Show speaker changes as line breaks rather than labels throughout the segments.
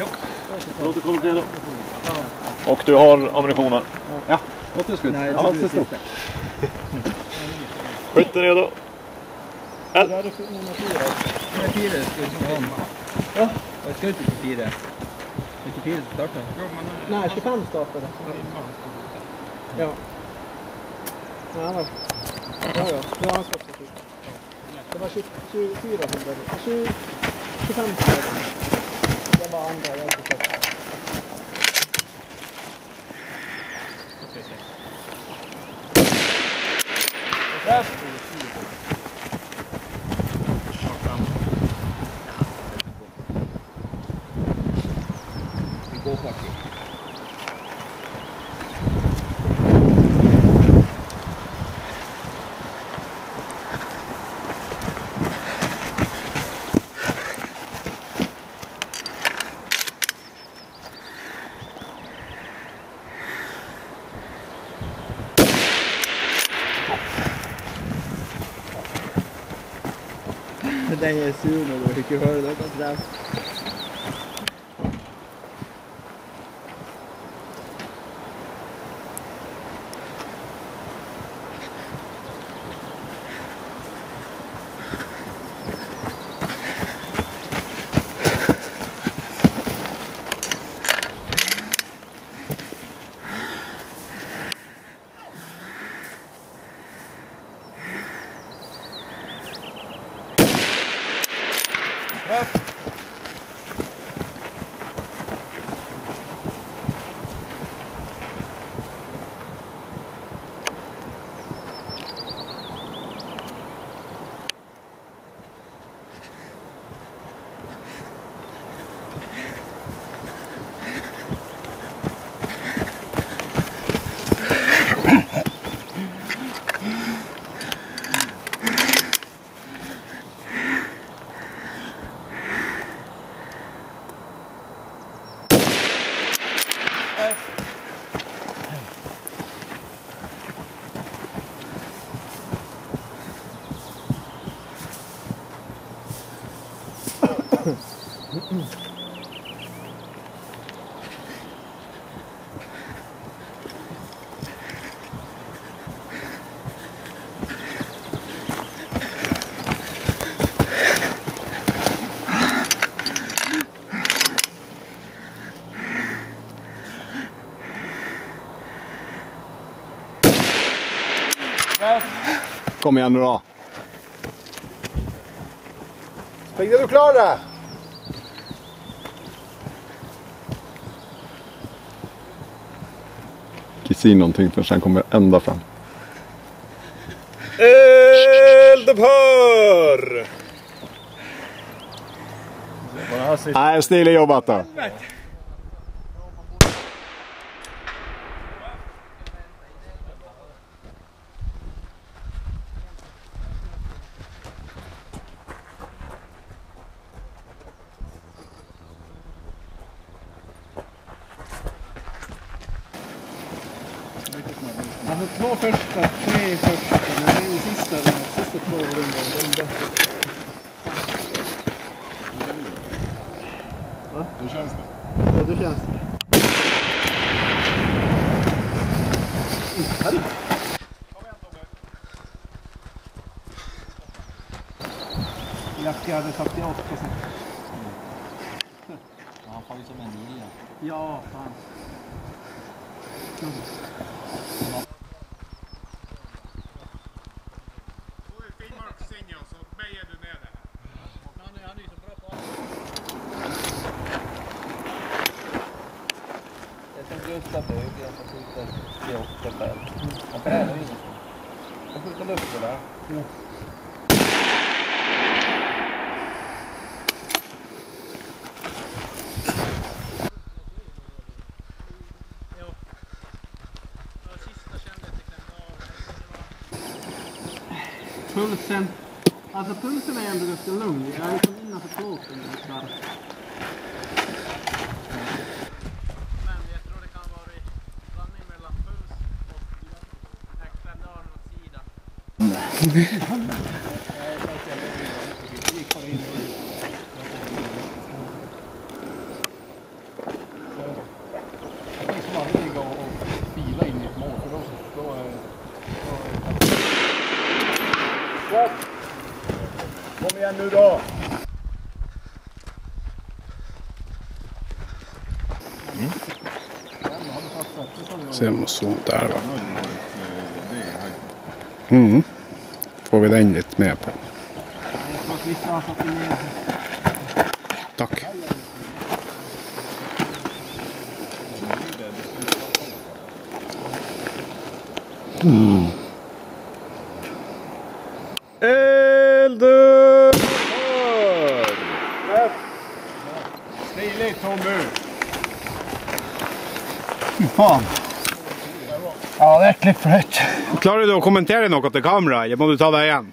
Ja.
Låt komma till då. Och du har ammunitionen?
Ja, återskudd.
Nej,
Ja,
det
så stort.
Skytten redo.
Är för fyra? Fyra du ha. Ja. Jag ska inte till fyra. 94 startar.
Nej, 25 startade. Ja. Ja. Ja, ja. Det var hans första tid. Det var 20 24 som började. 20 25 startade. Det var andra, jag
Den är sur nu, du fick ju
Kom igen nu då. Spring, är du klar där? Inte säga någonting förrän han kommer ända fram.
Eldupphör!
Nej, stiligt jobbat då.
Alltså två första, tre första, men den sista, de sista två rundorna, de bättre. Va?
Hur känns det?
Ja, det känns det. Hade sagt ja
Jag som Gustav Hög, jag som skjuter P8 själv. Han tränar ju ingenting. Han skjuter luften där.
Pulsen. Alltså pulsen är ändå ganska lugn. Jag är liksom innanför plåten ungefär.
Men jag tror det kan vara i blandning mellan puls och äktadaren åt sida.
igen nu då!
Se så där va. Mm. Får vi den lite med på. Tack.
Eldupphör! Tommy!
Fan. Ja, det är äckligt frätt.
Klarar du att kommentera något till kamera? Jag måste ta det igen.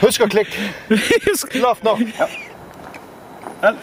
Husk att klicka! Slappna av!
Husk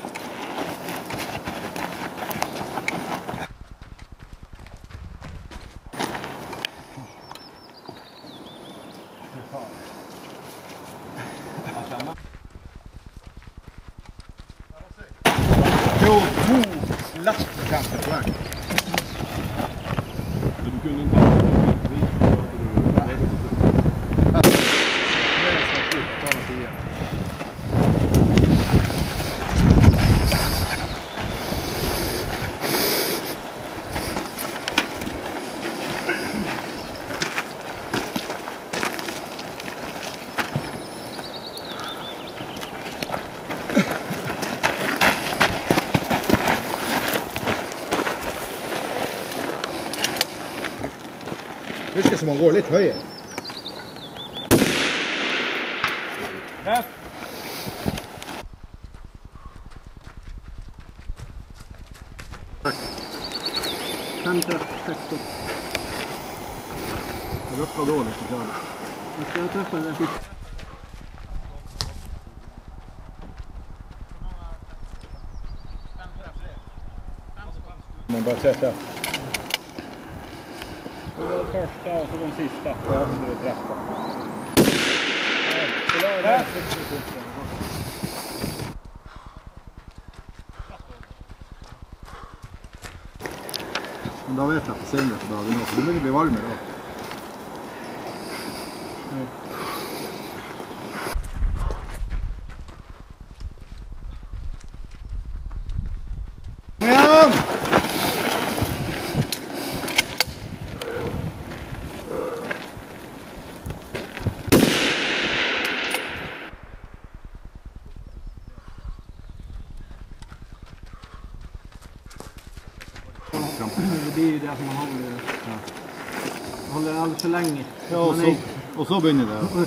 så man går lite högre.
Femte, sexton.
Jag öppnar dåligt så kör
Jag ska träffa den där sista.
Man bara sätta.
Första och så den sista. Ja, så det är.
Men då vet jag att det sämre på dagen också. Det blir bli varmare då. Igen! Ja, och så, och så börjar det.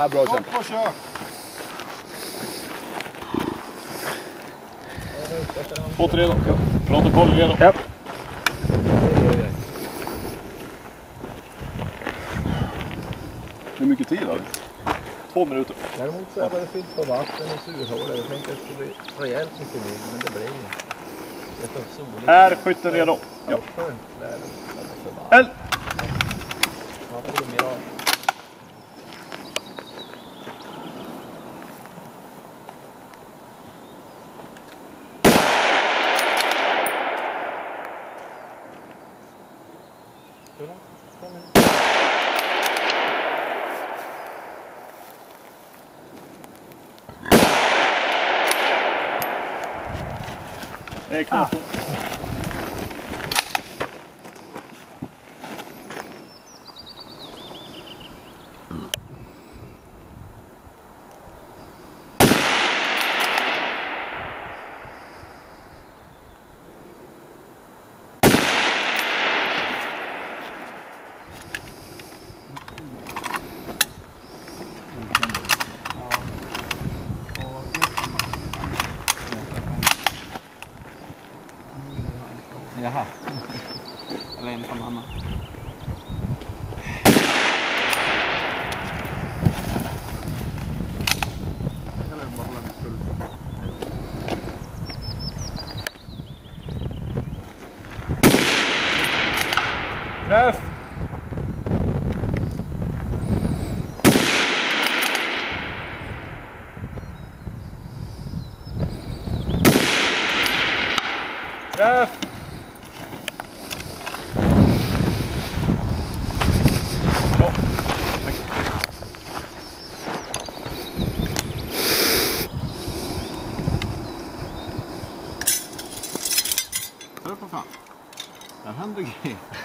Ja, bra kämpat.
Båt redo. Protokoll redo.
Ja. Hur mycket tid har vi?
Två minuter.
Däremot så är det fyllt på vatten och surhål. Jag tänkte att det skulle bli rejält mycket vind, men det blev inget. Är
skytten redo?
Ja.
Eld!
Man får Jaha. Eller en från annan.
Träff!
again.